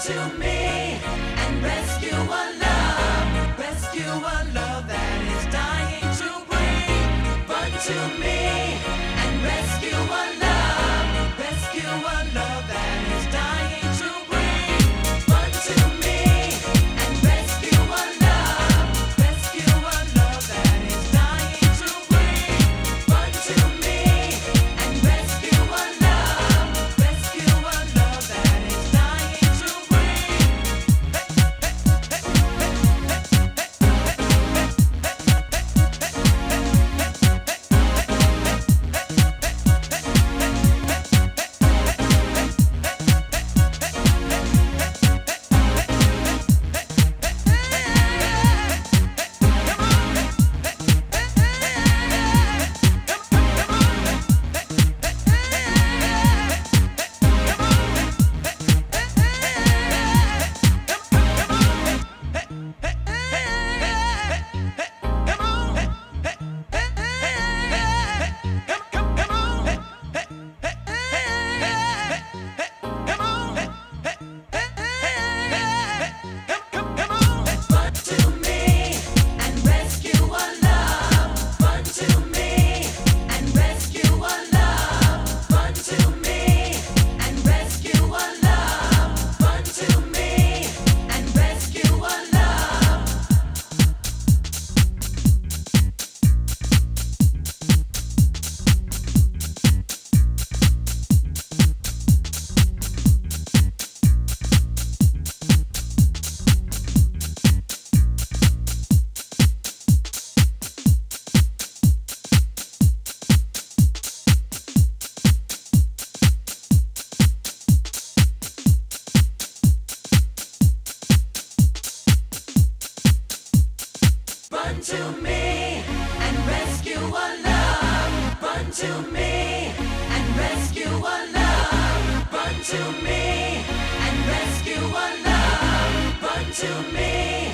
to me. Run to me and rescue a love. Run to me and rescue a love. Run to me and rescue a love. Run to me.